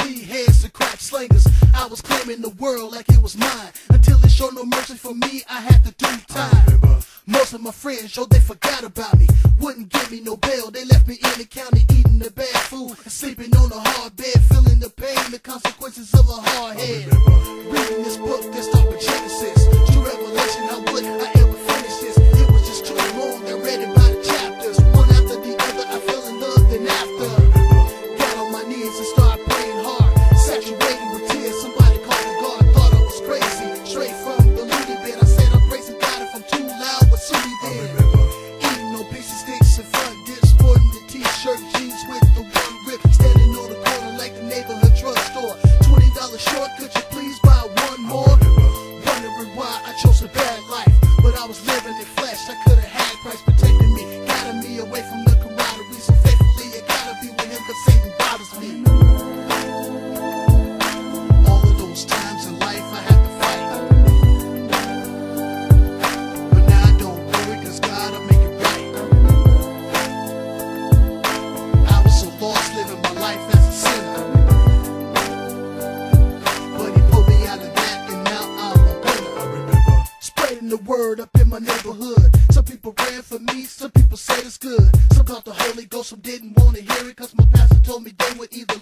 weed heads to crack slingers. I was claiming the world like it was mine. Until it showed no mercy for me, I had to do time. Most of my friends, yo, they forgot about me. Wouldn't give me no bail. They left me in the county eating the bad food and sleeping on a hard bed, feeling the pain, the consequences of a hard head. word up in my neighborhood. Some people ran for me, some people said it's good. Some caught the Holy Ghost, some didn't want to hear it, cause my pastor told me they would either